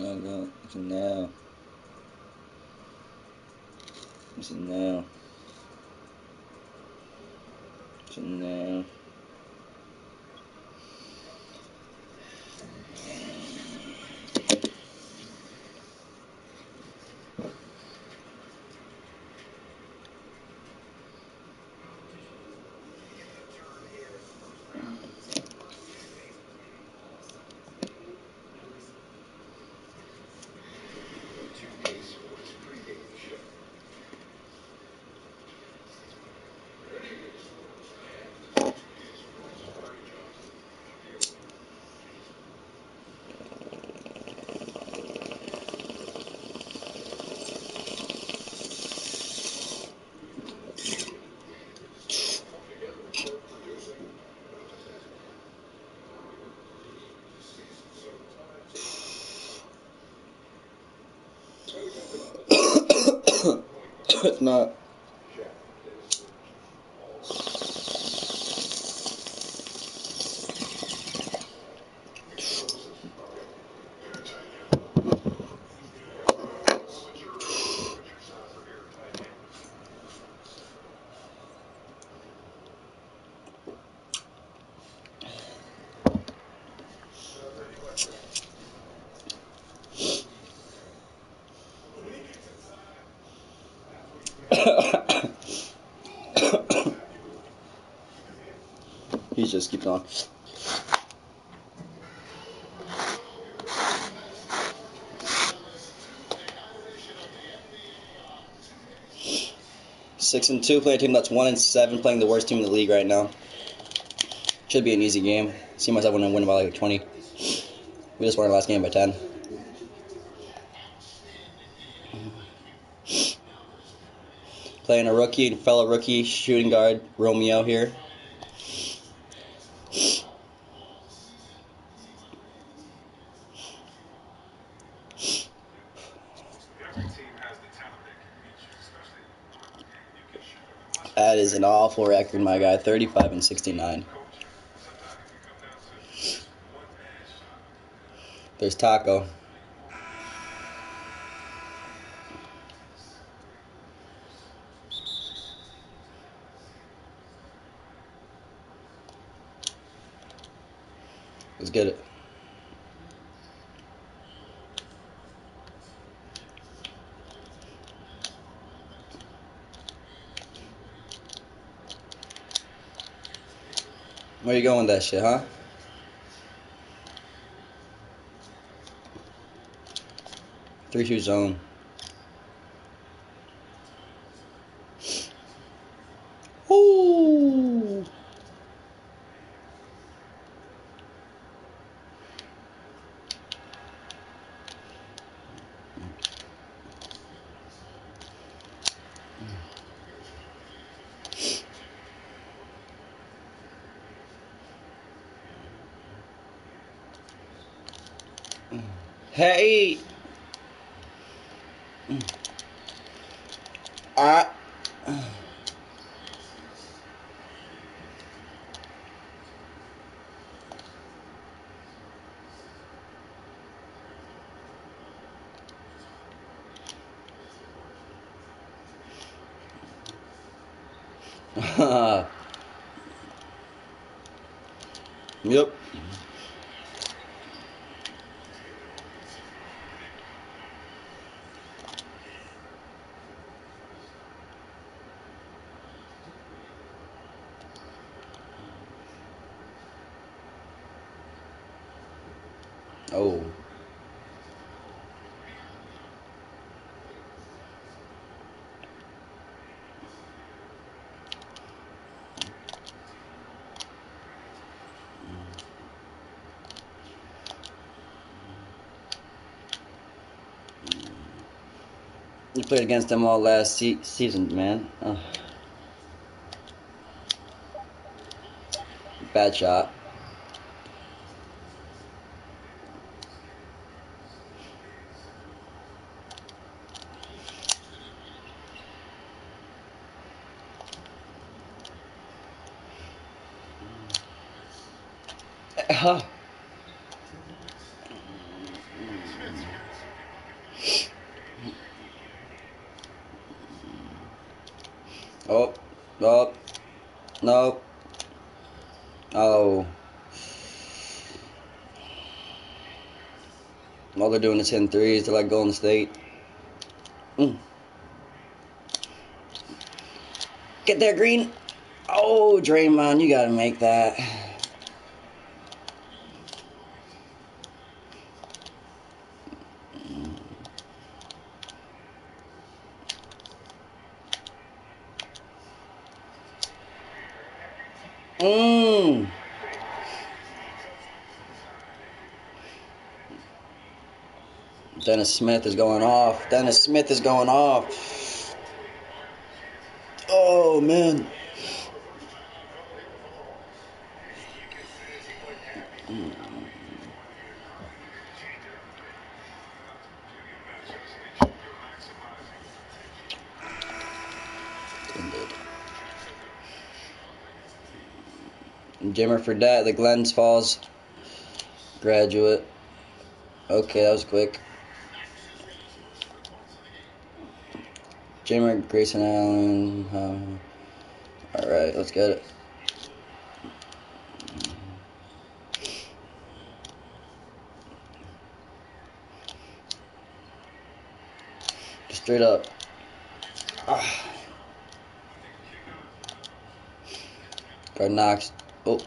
Uh, it's a now. It's now. It's now. It's not. He's just keeps on. Six and two playing a team that's one and seven playing the worst team in the league right now. Should be an easy game. See myself winning win by like twenty. We just won our last game by ten. Playing a rookie, and fellow rookie shooting guard Romeo here. That is an awful record, my guy. 35 and 69. There's Tacko. Let's get it. Where you going with that shit, huh? Three two zone. Ooh. Hey. I. yep. Oh. You played against them all last se- season, man. Ugh. Bad shot. Huh. Oh, oh, no. Oh. They're doing is hitting threes. They're like Golden State. Mm. Get there, Green. Oh, Draymond, you gotta make that. Dennis Smith is going off. Dennis Smith is going off. Oh, man. Jimmer Fredette, the Glens Falls graduate. Okay, that was quick. Jimmer Grayson Allen. Um, all right, let's get it. Straight up. Ah. Guard knocks. Oh.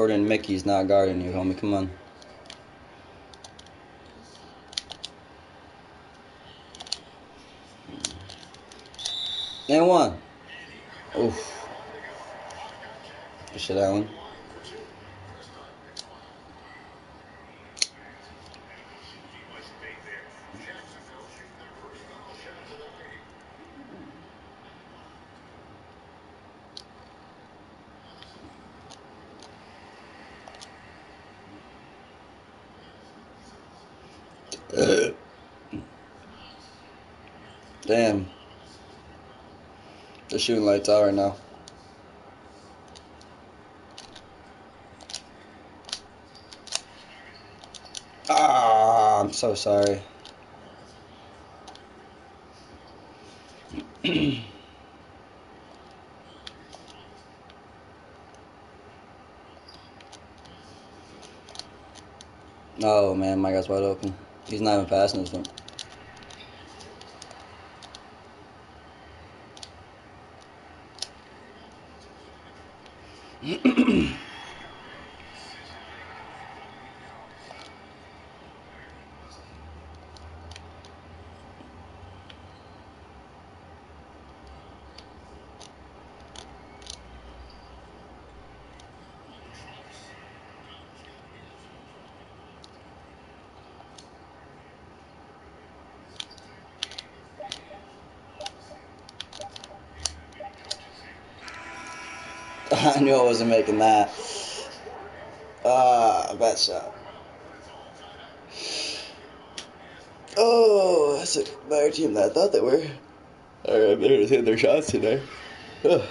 Jordan Mickey's not guarding you, homie. Come on. And one. Oof. Good shit, Allen. Damn. They're shooting lights out right now. Ah, I'm so sorry. oh man, my guy's wide open. He's not even passing this one. I knew I wasn't making that. Ah, bad shot. Oh, that's a better team than I thought they were. Alright, they're their shots today. Ugh.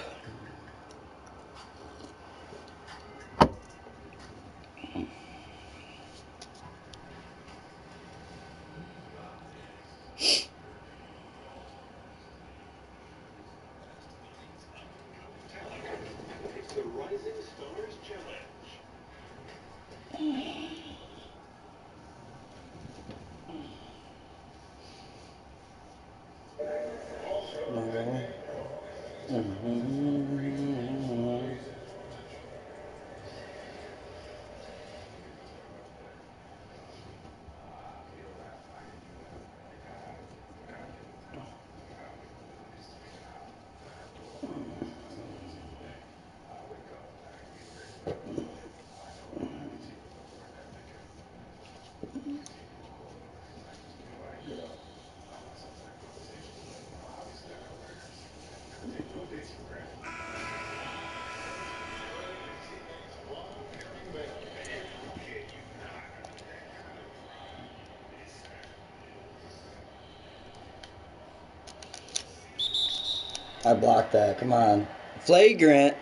I blocked that. Come on. Flagrant.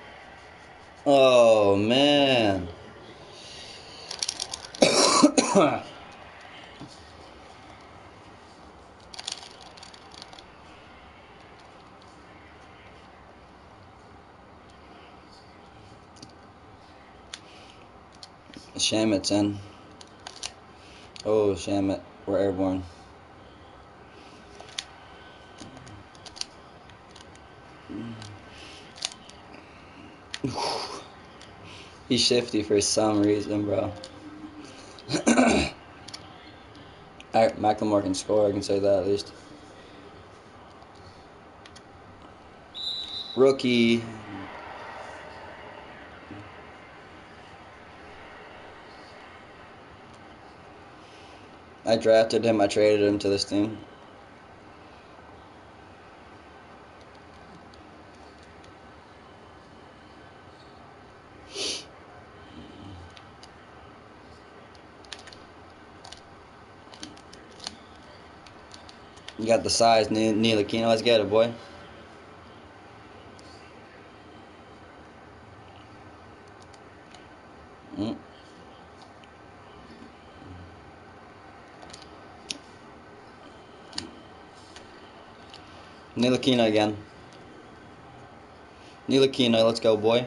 Oh, man. Shamet's in. Oh, Shamet. We're airborne. He's shifty for some reason, bro. Alright, Macklemore can score, I can say that at least. Rookie. I drafted him, I traded him to this team. The size, Neil Aquino. Let's get it, boy. Mm. Again. Nilakina, let's go, boy.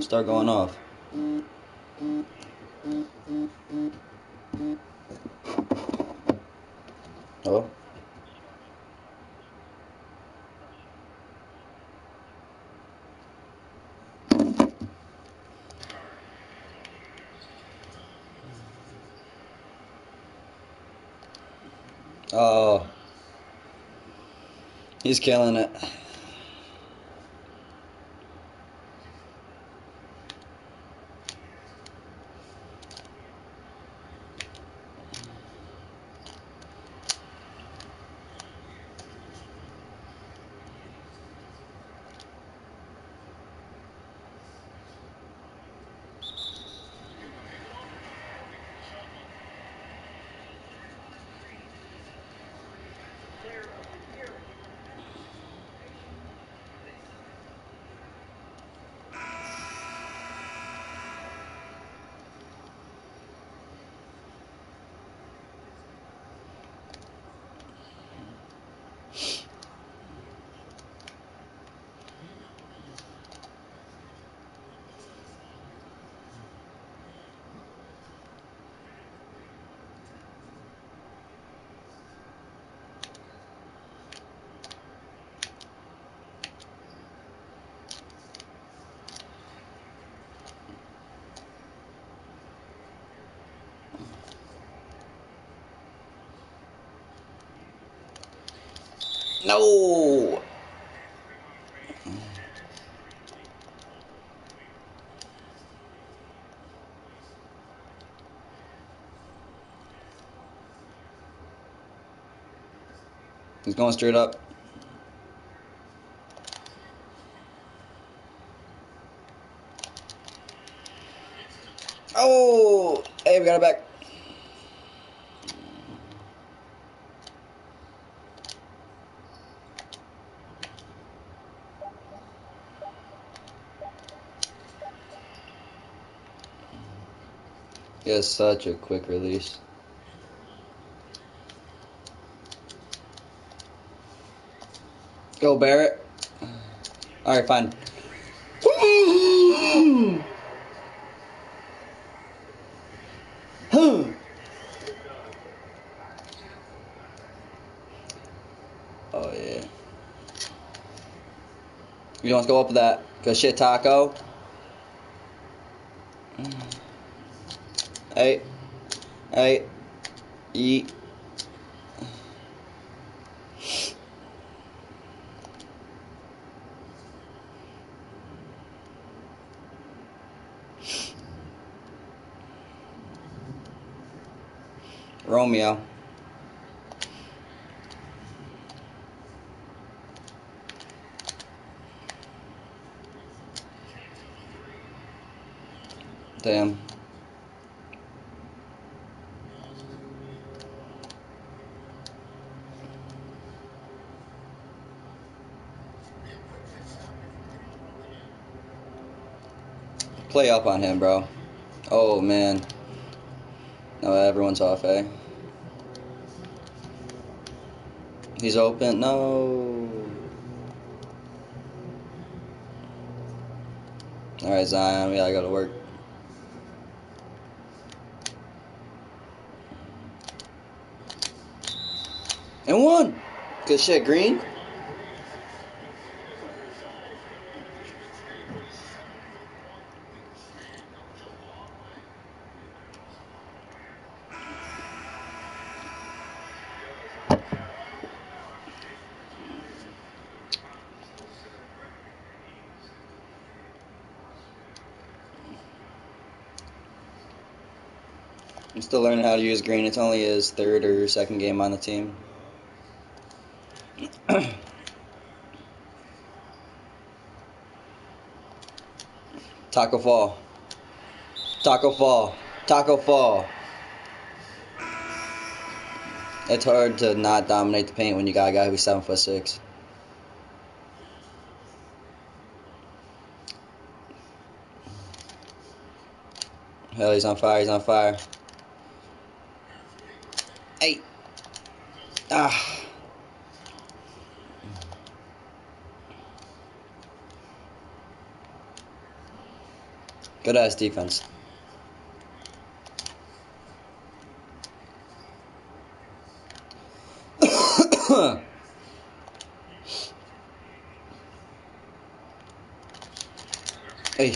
Start going off. Oh. Oh. He's killing it. No. He's going straight up. Oh, hey, we got it back. He has such a quick release. Go Barrett. Alright, fine. Oh yeah. You don't go up with that. Cause shit Tacko. Hey. Hey. Eat. Romeo. Damn. Play up on him, bro. Oh, man. No, everyone's off, eh? He's open. No. Alright, Zion. We gotta go to work. And one. Good shit, Green. Still learning how to use green. It's only his third or second game on the team. Tacko Fall. Tacko Fall. Tacko Fall. It's hard to not dominate the paint when you got a guy who's seven foot six. Hell, he's on fire. He's on fire. Hey. Ah. Good ass defense. hey.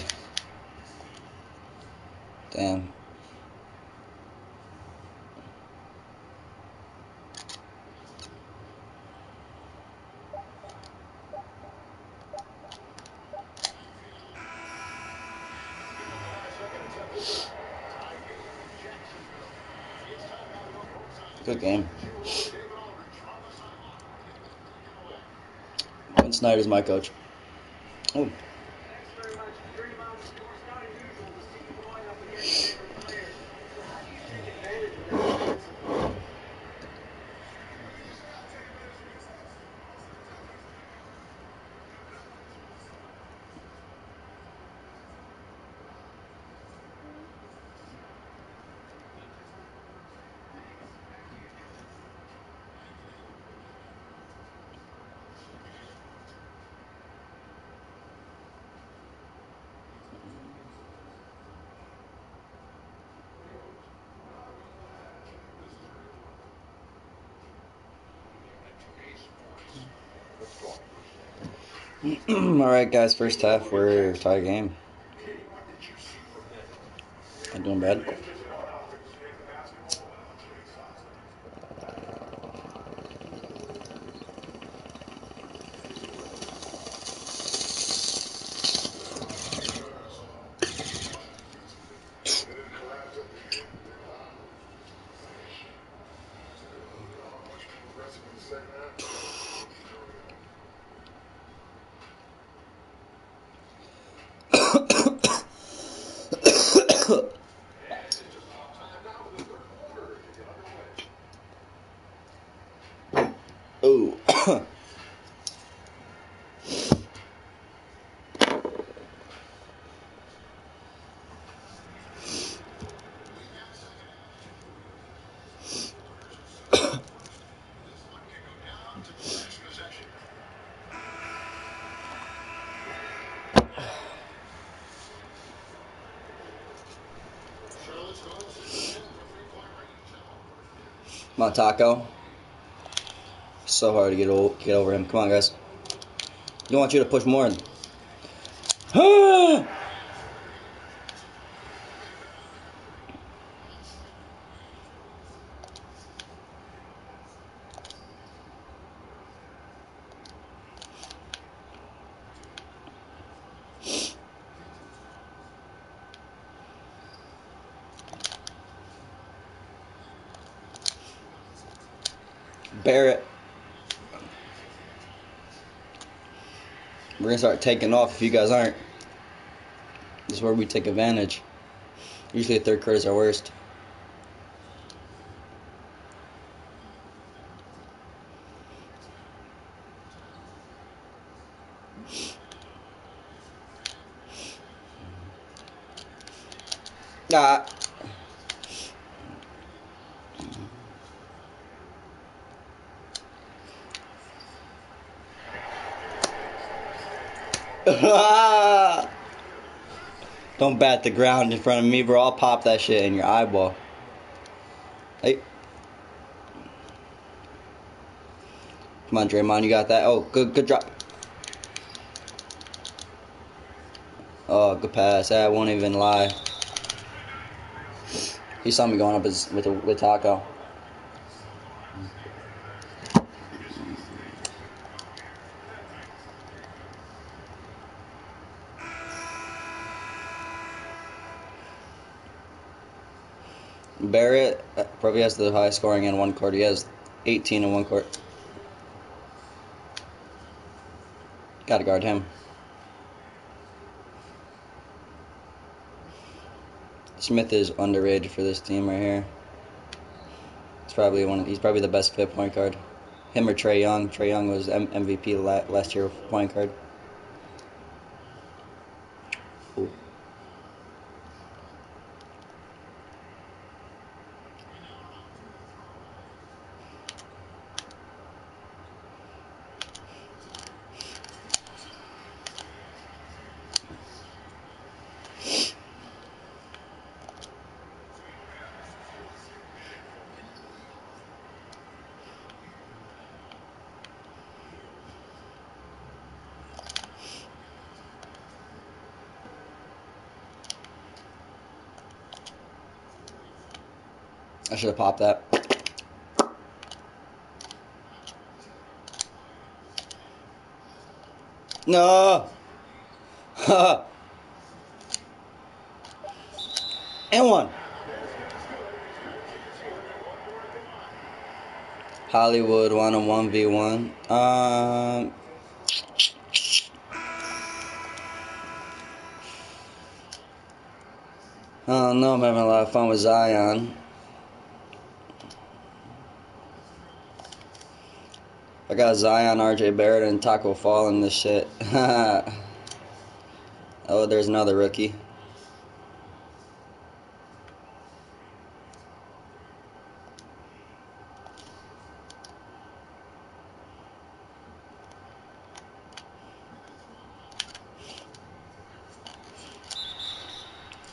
Snyder's my coach. Oh. All right, guys. First half, we're tie game. I'm doing bad. Come on, Tacko. So hard to get get over him. Come on, guys. You want you to push more. Ah! Barrett. We're gonna start taking off if you guys aren't. This is where we take advantage. Usually third quarter is our worst. Ah. Don't bat the ground in front of me, bro. I'll pop that shit in your eyeball. Hey. Come on, Draymond, you got that. Oh, good, good drop. Oh, good pass. I won't even lie. He saw me going up his, with with Tacko. Barrett uh, probably has the highest scoring in one court. He has 18 in one court. Gotta guard him. Smith is underrated for this team right here. He's probably one. Of, he's probably the best fit point guard. Him or Trae Young. Trae Young was M- MVP la- last year point guard. I should have popped that. No. and one. Hollywood one on one v one. Um. I don't know. I'm having a lot of fun with Zion. I got Zion, RJ Barrett, and Tacko Fall in this shit. oh, there's another rookie.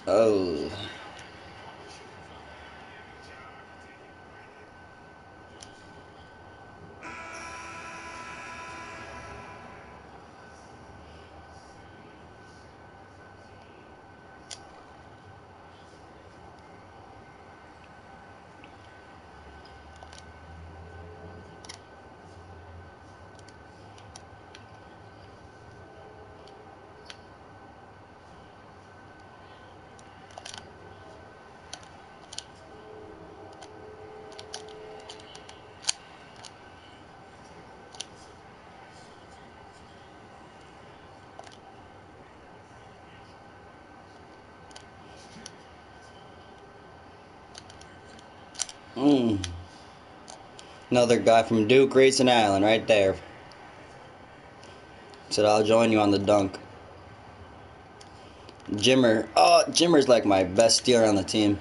Oh. Mm. Another guy from Duke, Grayson Allen right there. Said I'll join you on the dunk. Jimmer. Oh, Jimmer's like my best stealer on the team.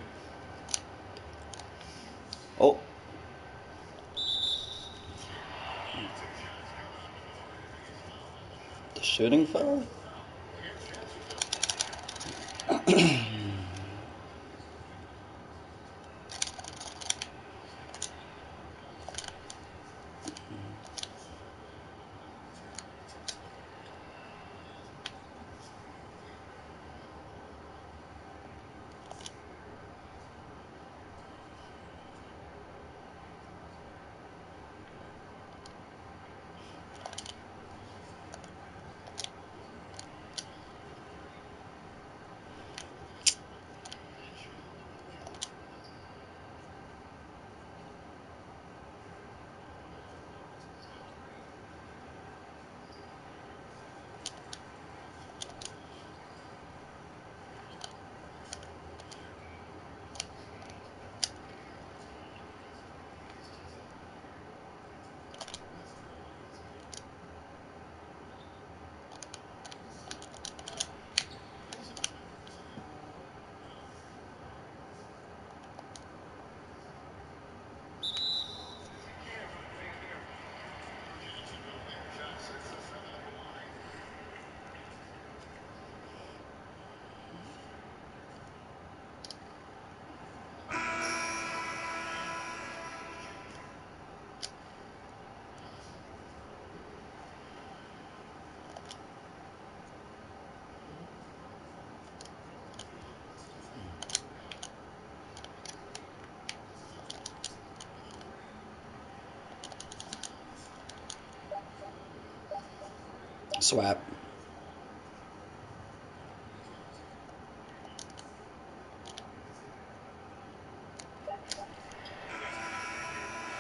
Swap.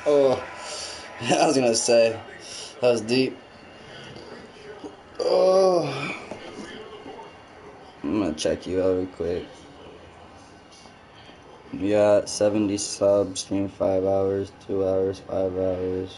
Oh, I was gonna say that was deep. Oh, I'm gonna check you out real quick. Got 70 subs, stream 5 hours, 2 hours, 5 hours.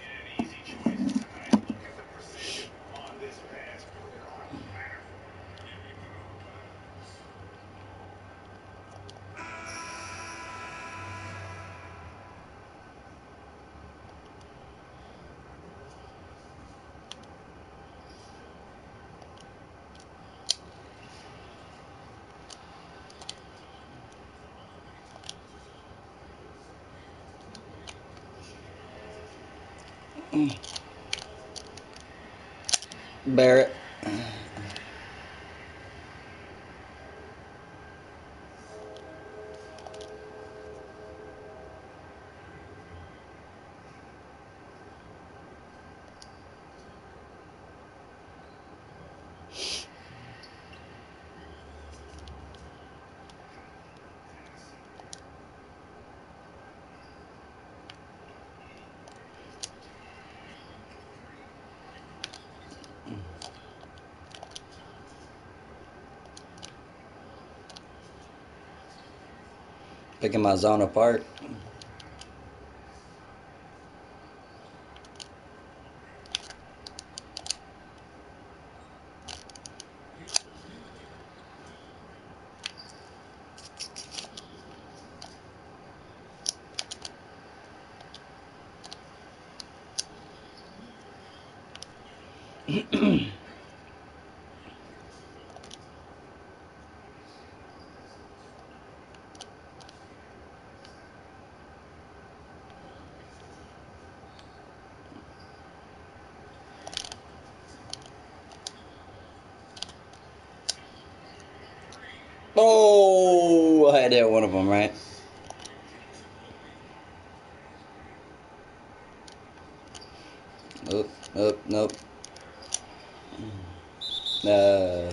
An easy choice tonight. Look at the precision on this pass. Barrett. Picking my zone apart. Hit one of them, right? Nope, nope, nope. Uh,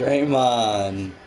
Draymond.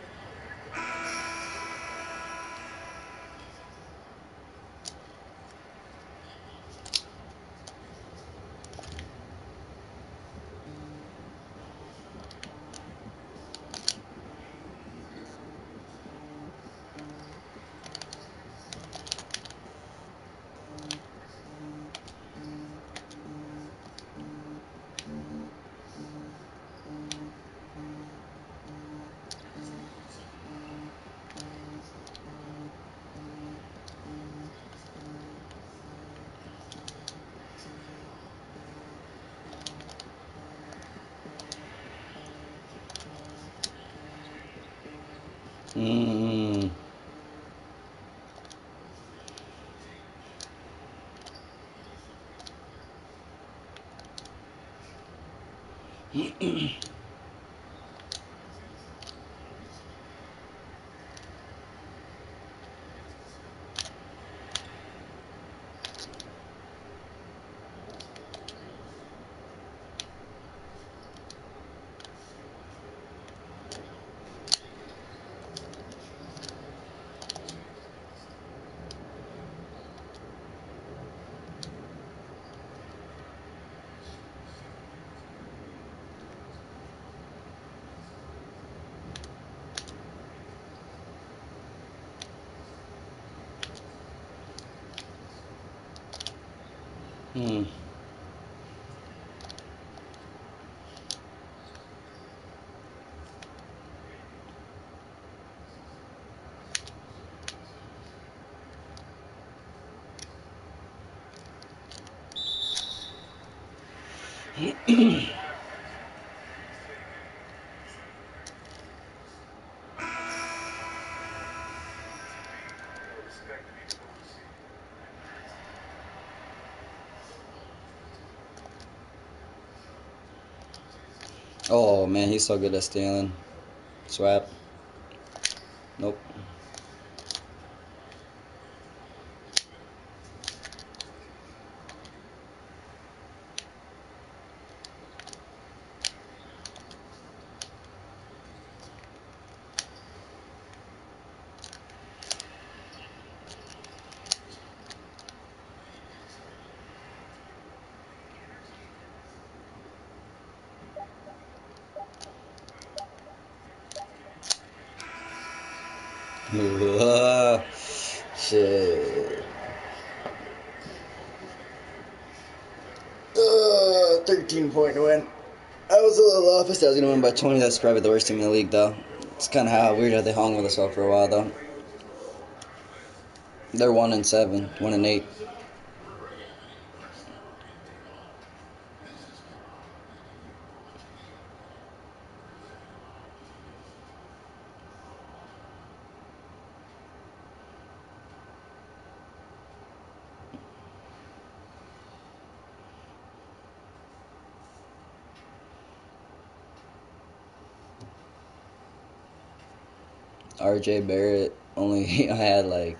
Mm. Hmm. Oh man, he's so good at stealing. Swap. Nope. Ugh. Shit. Uh, 13 point win. I was a little off. I was going to win by 20. That's probably the worst team in the league, though. It's kind of how weird how they hung with us all for a while, though. They're 1 and 7, 1 and 8. RJ Barrett only had like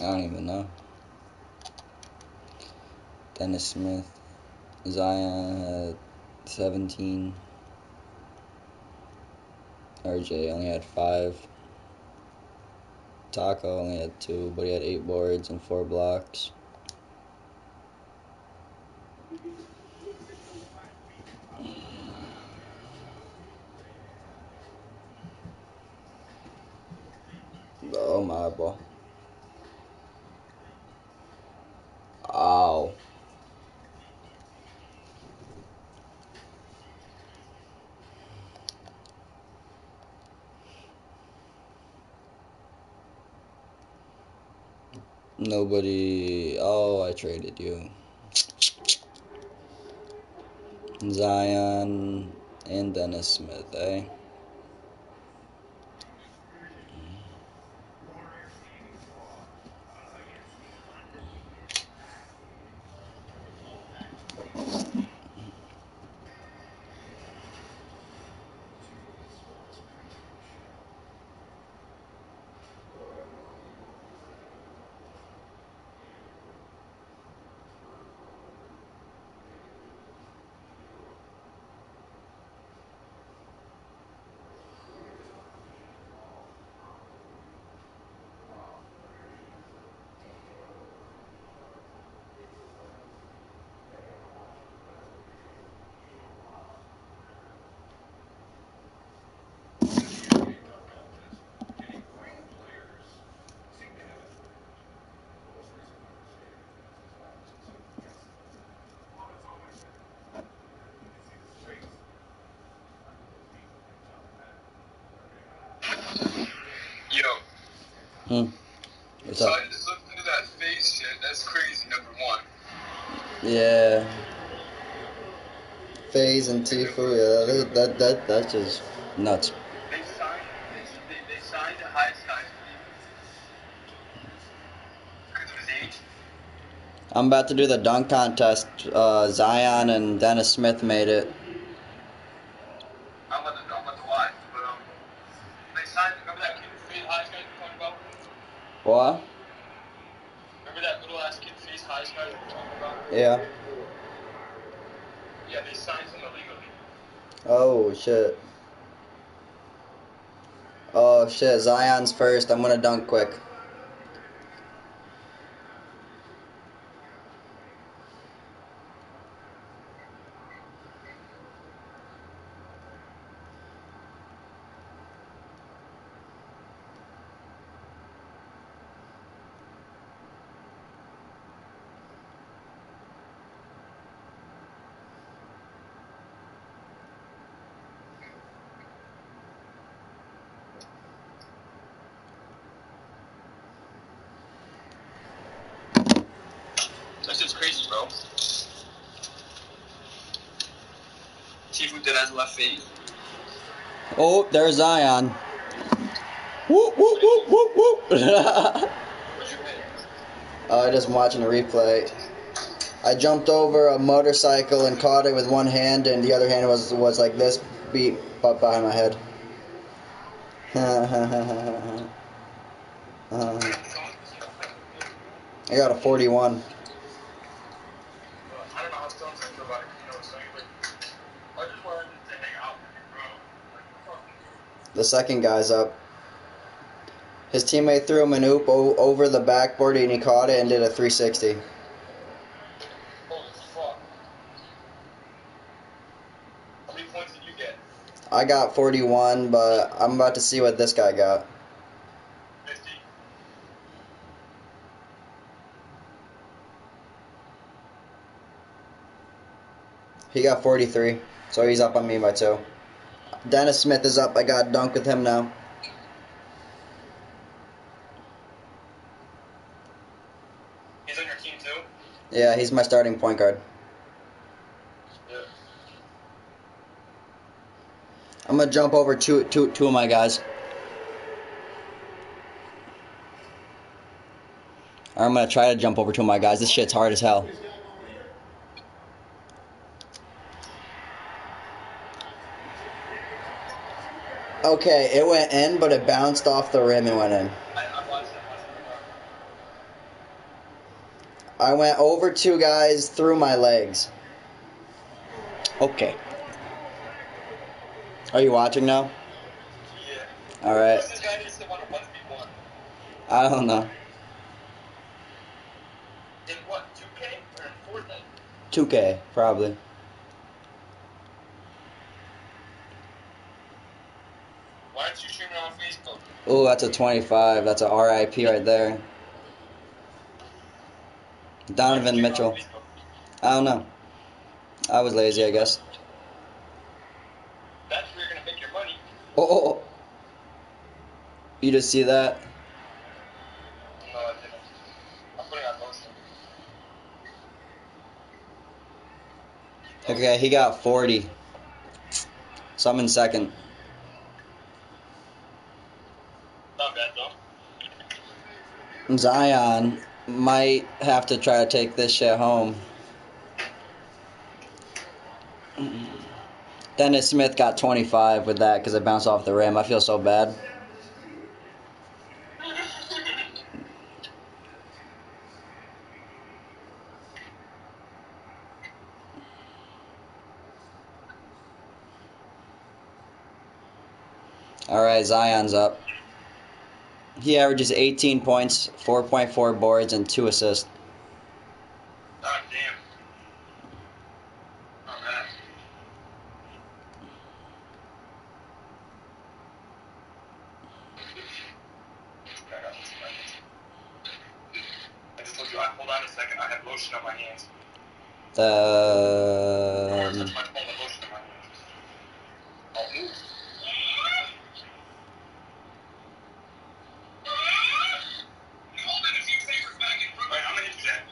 I don't even know. Dennis Smith, Zion had 17. RJ only had five. Tacko only had two, but he had eight boards and four blocks. Oh my boy. Ow. Nobody. Oh, I traded you. Zion and Dennis Smith, eh? Hmm. What's so up? I just looked into that face shit. That's crazy, number one. Yeah. FaZe and Tfue, yeah, that, that, that, that's just nuts. They signed, they, they, they signed the highest guy because of his age. I'm about to do the dunk contest. Uh, Zion and Dennis Smith made it. Shit. Zion's first. I'm gonna dunk quick. That's just crazy, bro. Left feet. Oh, there's Zion. Whoop whoop whoop whoop whoop. Uh, just watching the replay. I jumped over a motorcycle and caught it with one hand, and the other hand was was like this, beat up behind my head. Uh, I got a 41. I don't know how Stone's gonna feel about it, you know what I'm saying? Like, I just wanted to hang out with you, bro. Like, fuck. The second guy's up. His teammate threw him an oop over the backboard and he caught it and did a 360. Holy fuck. How many points did you get? I got 41, but I'm about to see what this guy got. 50. He got 43, so he's up on me by two. Dennis Smith is up. I got dunk with him now. He's on your team too? Yeah, he's my starting point guard. Yeah. I'm gonna jump over two, two, two of my guys. I'm gonna try to jump over two of my guys. This shit's hard as hell. Okay, it went in, but it bounced off the rim and went in. I, I watched that. Watched that. I went over two guys through my legs. Okay. Are you watching now? Yeah. Alright. What's this guy needs to want a 1v1? I don't know. In what, 2K or in Fortnite? 2K, probably. Why aren't you streaming on Ooh, that's a 25. That's a RIP right there. Donovan Mitchell. I don't know. I was lazy, I guess. That's where you're gonna make your money. Oh, oh, oh. You just see that? No, I didn't. I'm putting on motion. Okay, he got 40. So I'm in second. Not bad though. Zion might have to try to take this shit home. Dennis Smith got 25 with that because it bounced off the rim. I feel so bad. All right, Zion's up. He averages 18 points, 4.4 boards, and 2 assists. God damn. Not bad. I got this back. I just told you, I, hold on a second, I have lotion on my hands. I Um, touched my phone with lotion on my hands. I'll move. Alright, I'm gonna hit you, Jack.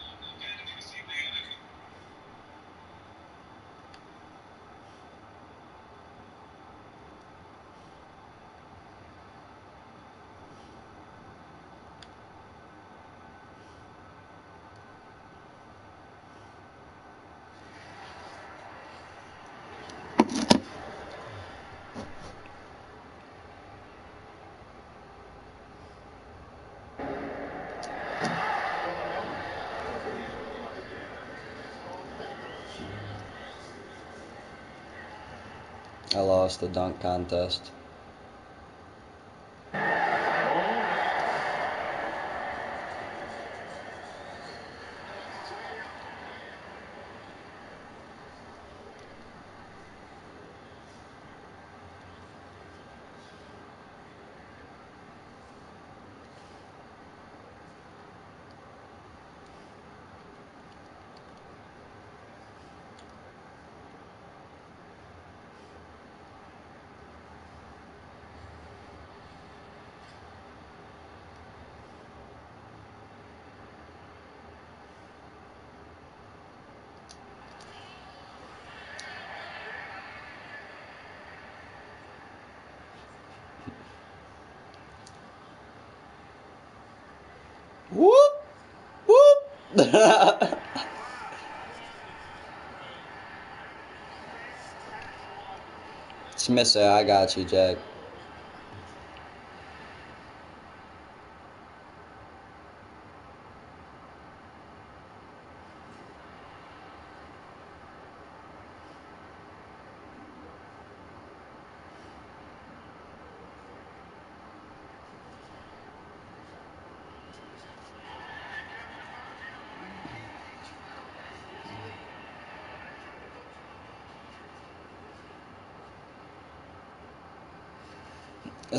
I lost the dunk contest. Whoop! Smith I got you, Jack.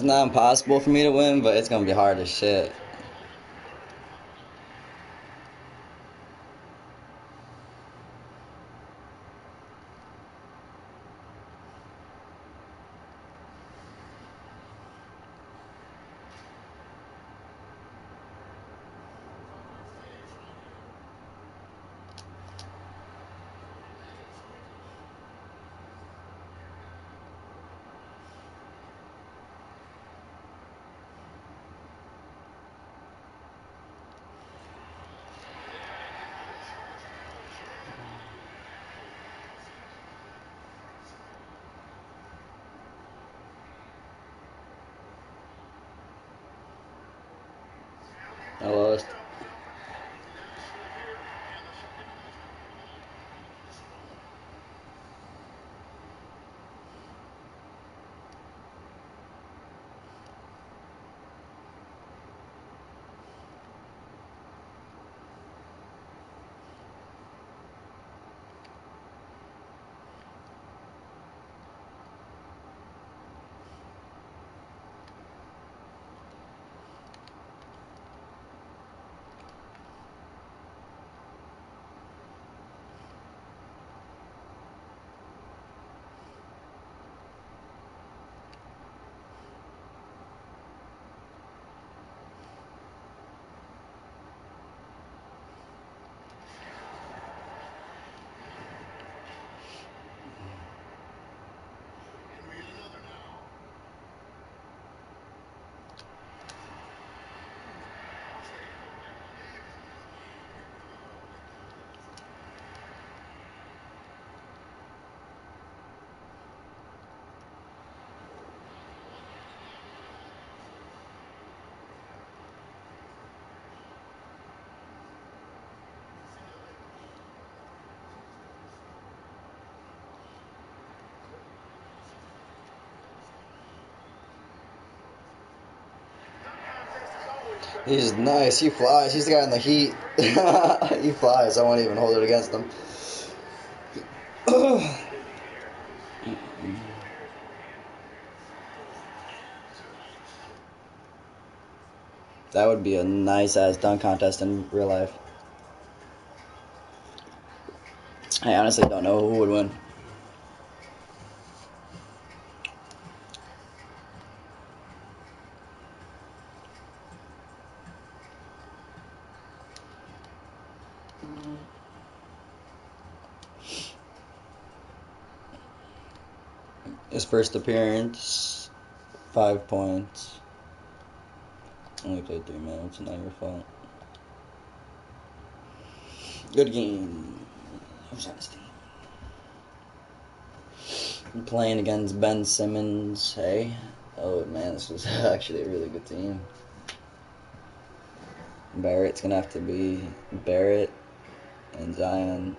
It's not impossible for me to win, but it's gonna be hard as shit. I lost. He's nice. He flies. He's the guy in the heat. he flies. I won't even hold it against him. that would be a nice ass dunk contest in real life. I honestly don't know who would win. His first appearance, five points. Only played three minutes, not your fault. Good game. Who's on his team? I'm playing against Ben Simmons. Hey. Oh man, this was actually a really good team. Barrett's gonna have to be Barrett and Zion.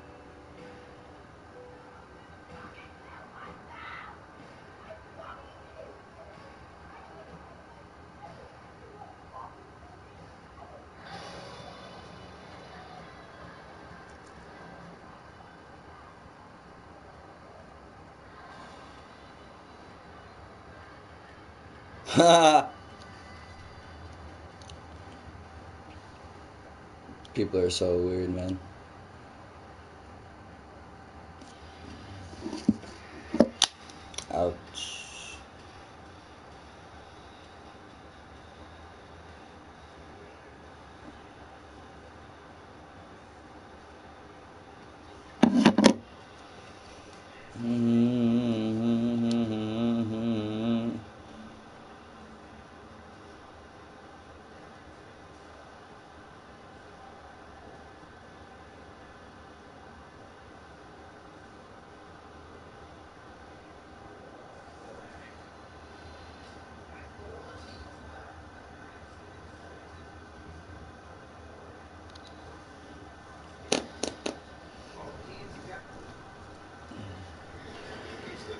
People are so weird, man.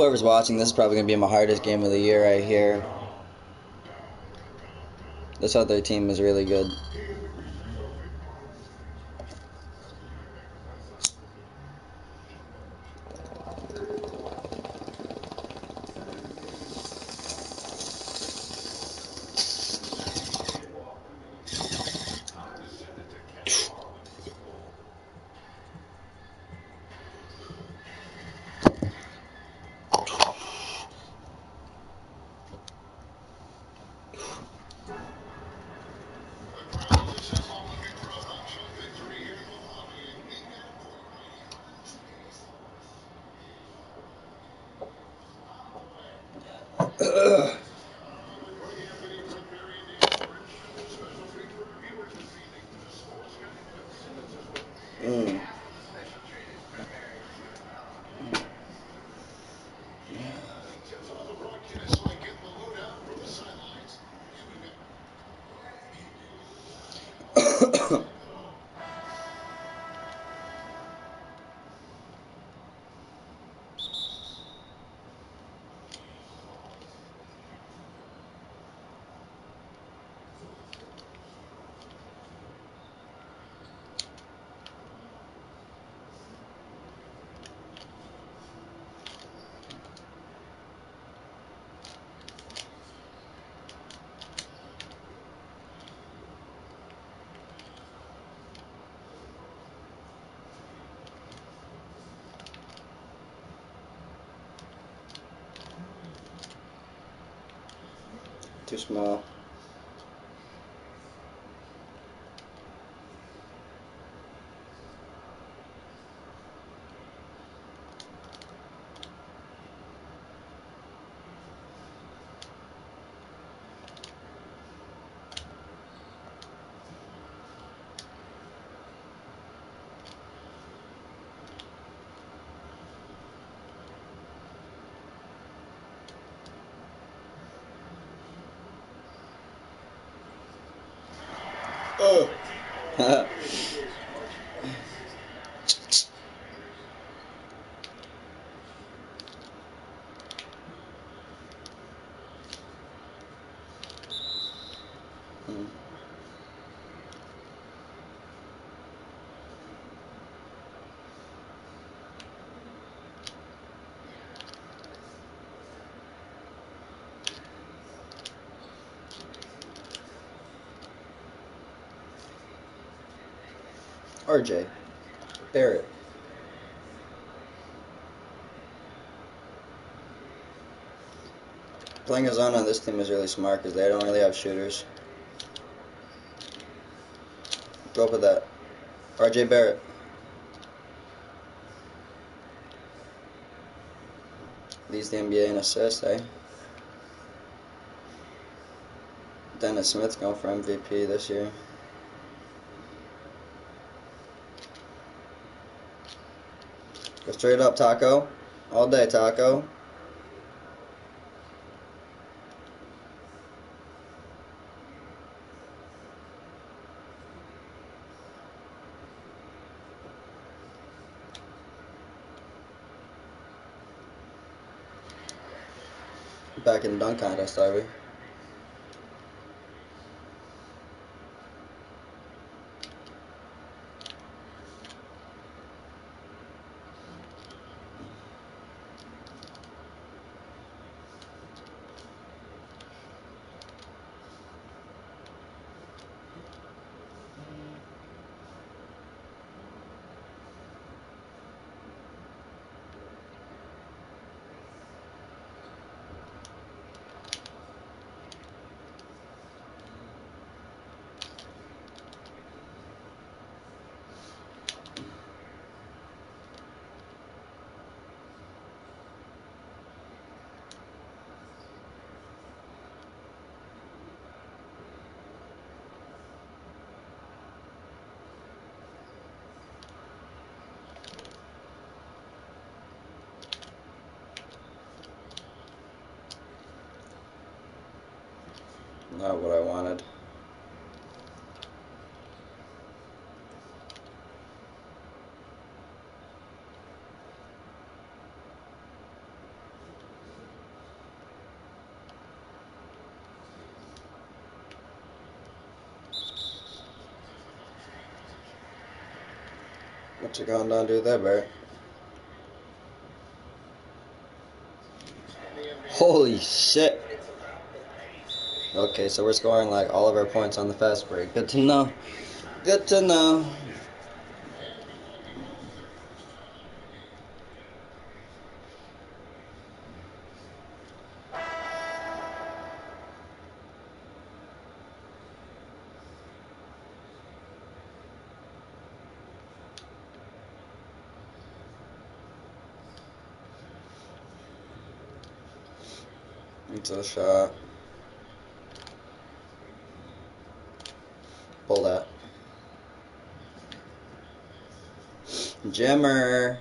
Whoever's watching, this is probably gonna be my hardest game of the year right here. This other team is really good. Mm. Too small. Oh. Mm. RJ Barrett. Playing a zone on this team is really smart because they don't really have shooters. Go up with that. RJ Barrett. Leads the NBA in assists, eh? Dennis Smith going for MVP this year. Straight up, Tacko. All day, Tacko. Back in dunk contest, are we? Not what I wanted. What you to do there, Bert? Holy shit! Okay, so we're scoring like all of our points on the fast break. Good to know. Good to know. It's a shot. Pull that. Jimmer.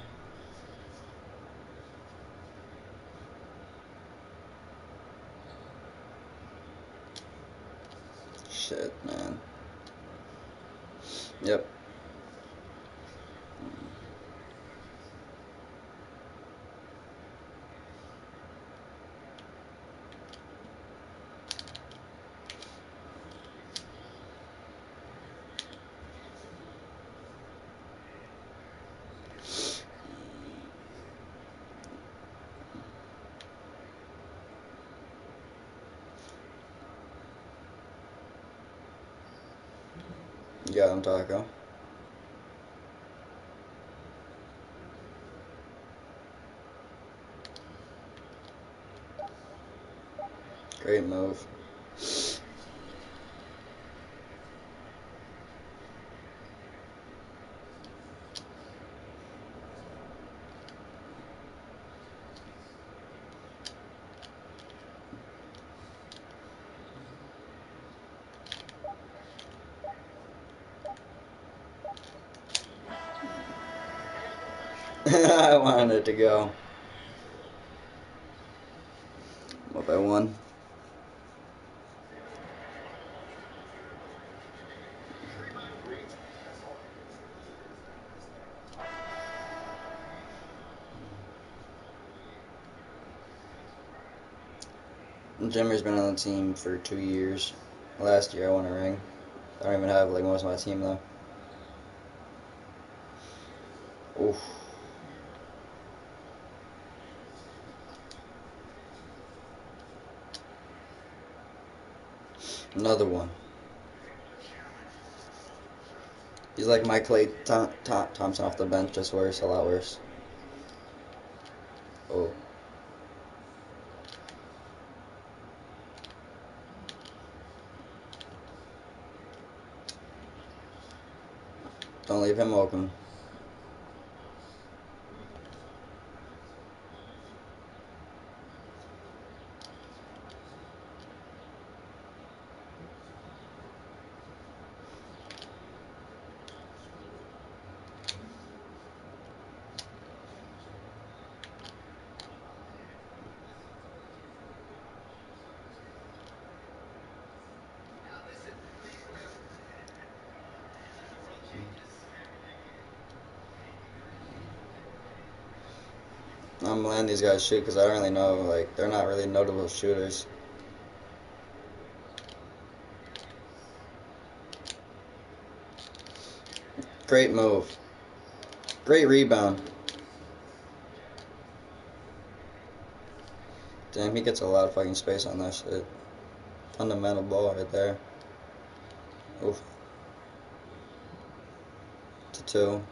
Shit, man. Yep. Tacko. Great move. I wanted it to go. Up by one. Jimmy's been on the team for two years. Last year I won a ring. I don't even have like most of my team though. Oof. Another one. He's like Mike Klay Tom, Tom, Thompson off the bench, just worse, a lot worse. Oh. Don't leave him open. I'm letting these guys shoot because I don't really know. Like they're not really notable shooters. Great move. Great rebound. Damn, he gets a lot of fucking space on that shit. Fundamental ball right there. Oof. To two.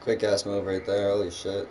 Quick ass move right there. Holy shit.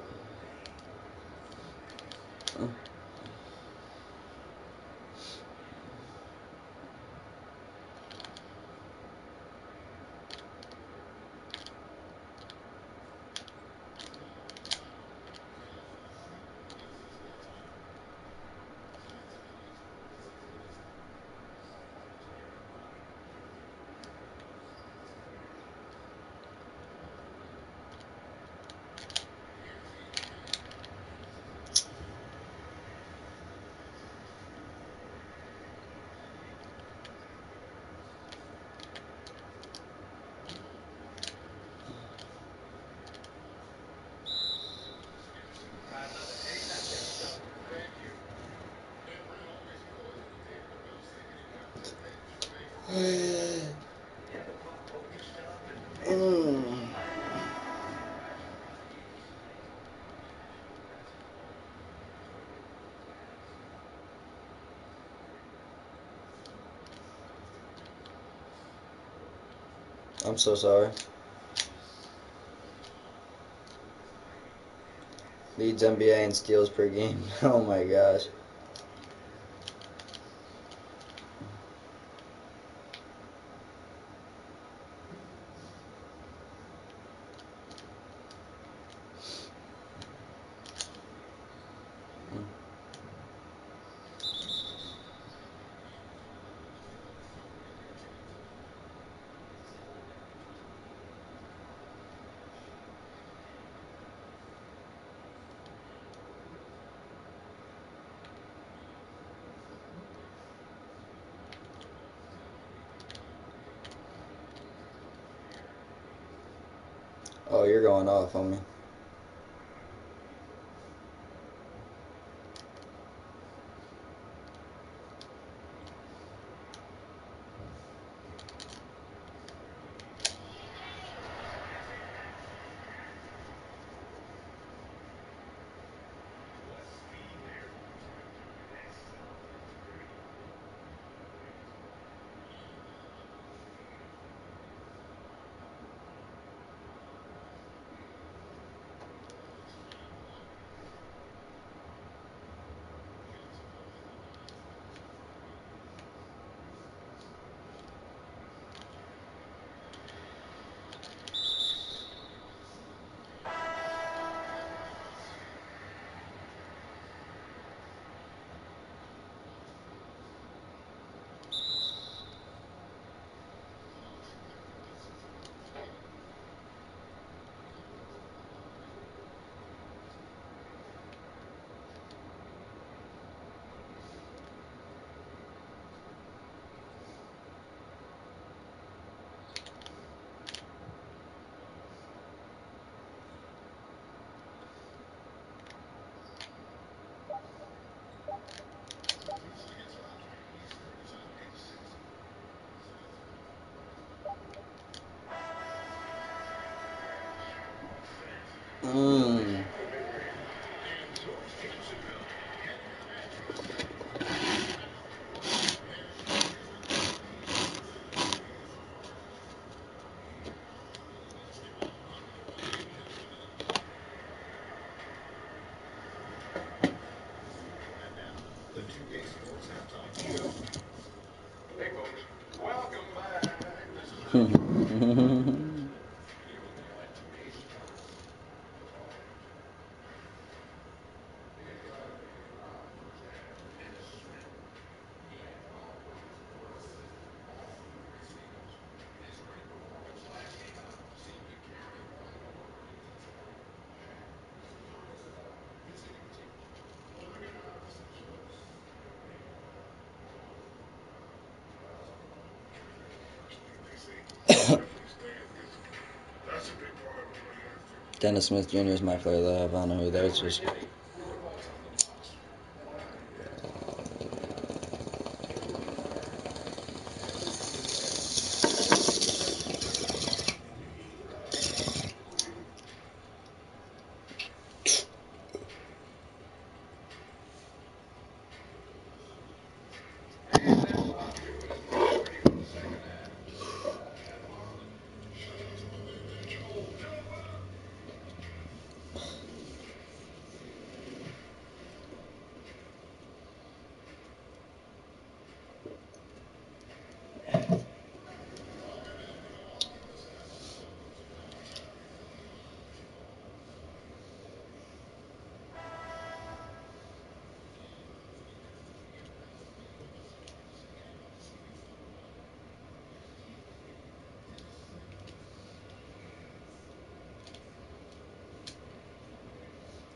I'm so sorry. Leads NBA in steals per game. Oh my gosh. Oh, you're going off on me. Mmm. Hey, folks. Welcome back. That's a big part of it. Dennis Smith Jr. is my player that I have. Who that is. Just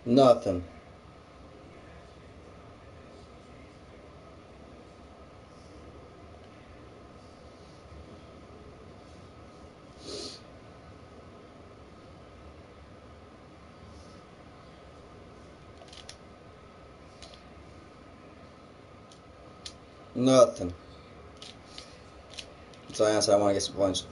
nothing. Nothing. So I answered I want to get some points.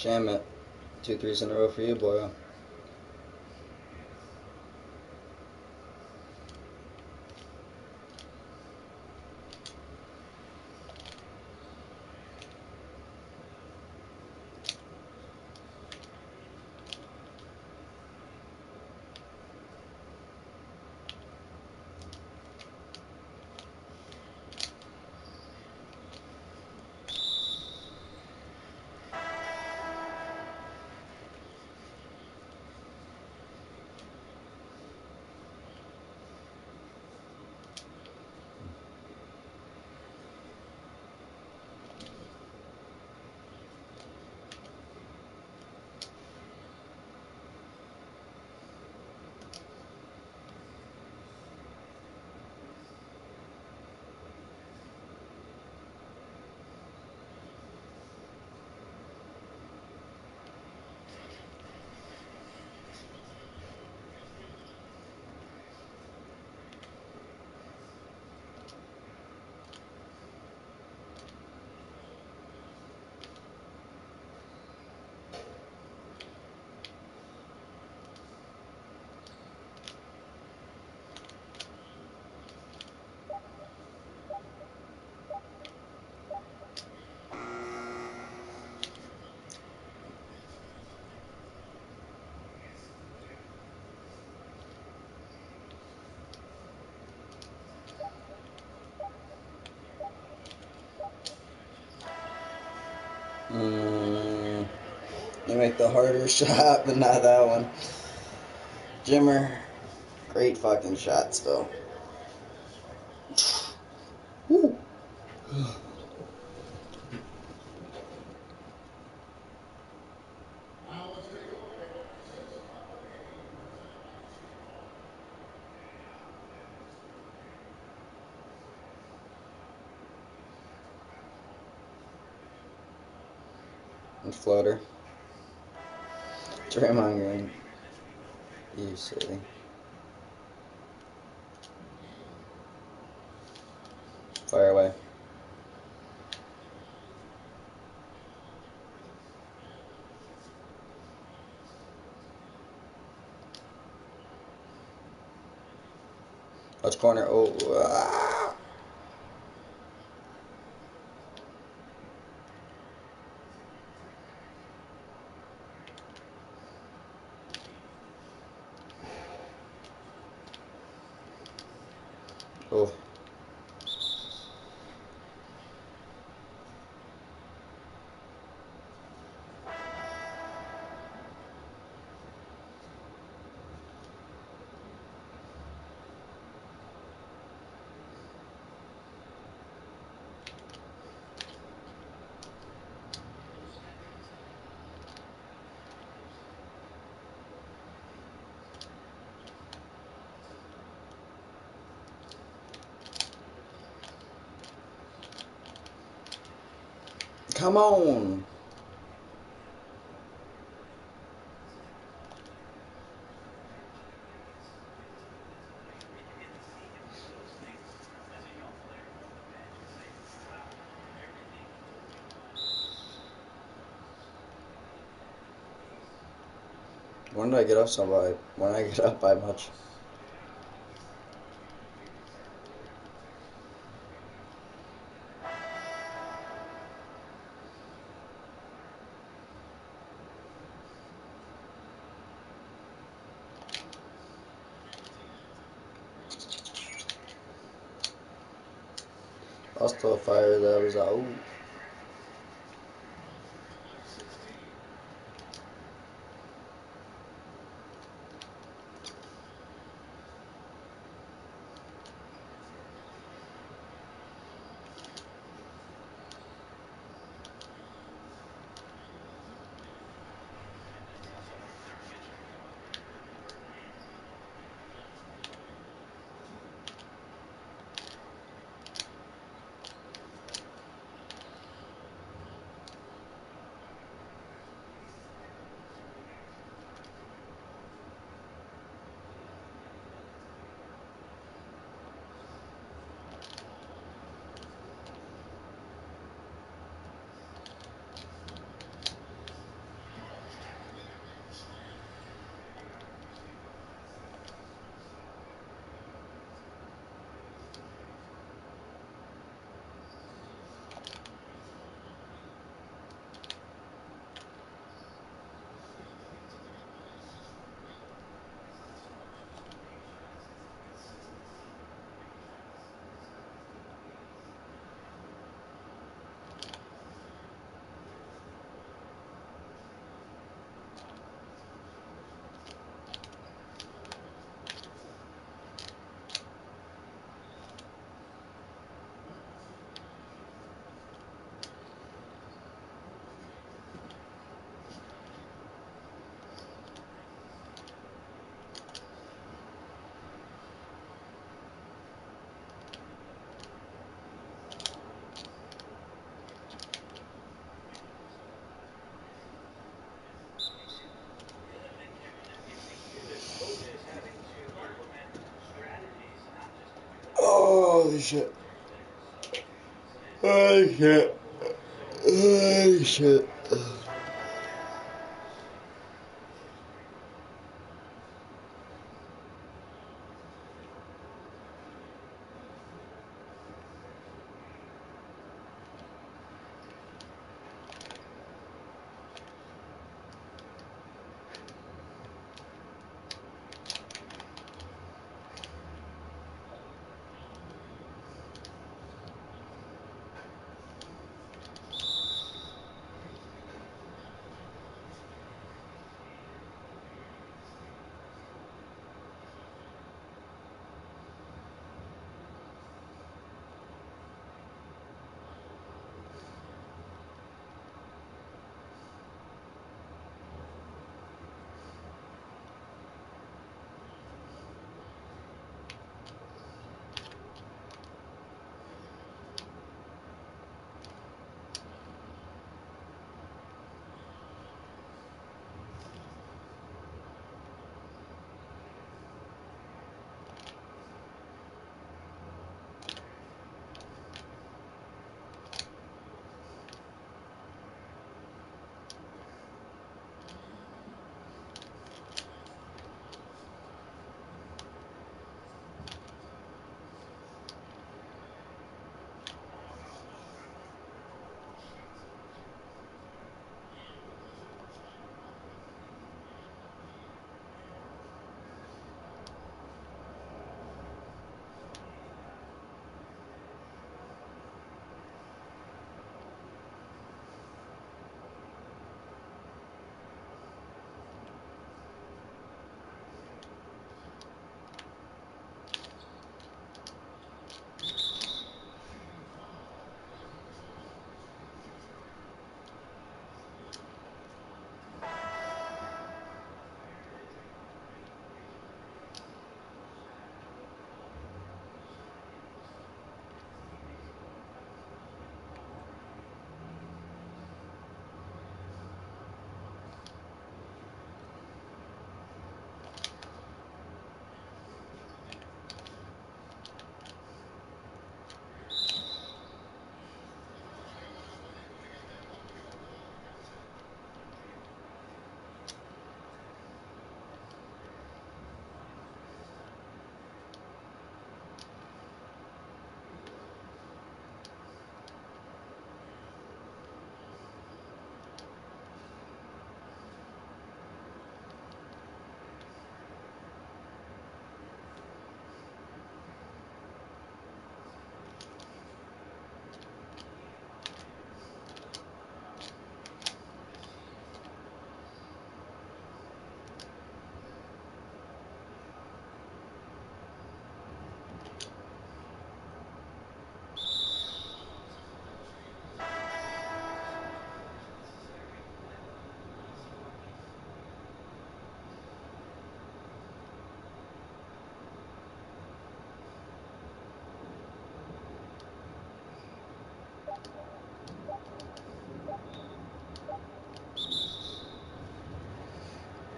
Shamet. Two threes in a row for you, boy. Mm, you make the harder shot, but not that one. Jimmer, great fucking shot still. Draymond Green. You silly. Fire away. Watch corner. Oh. ah. Oh. Come on. When did I get up so by? When I get up by much? Shit. Oh shit.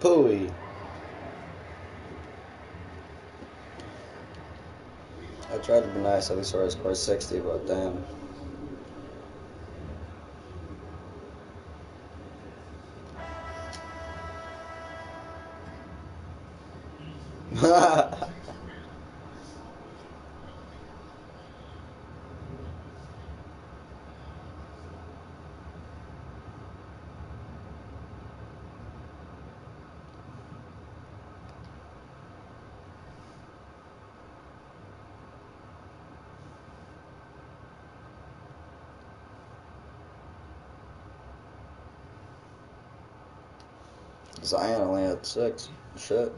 Pooey. I tried to be nice, at least I scored 60, but damn. Zion only had six. Shit.